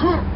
Huh.